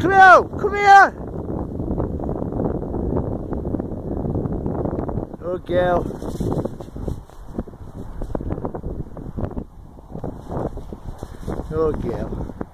Come here! Come here! Oh girl. Oh girl.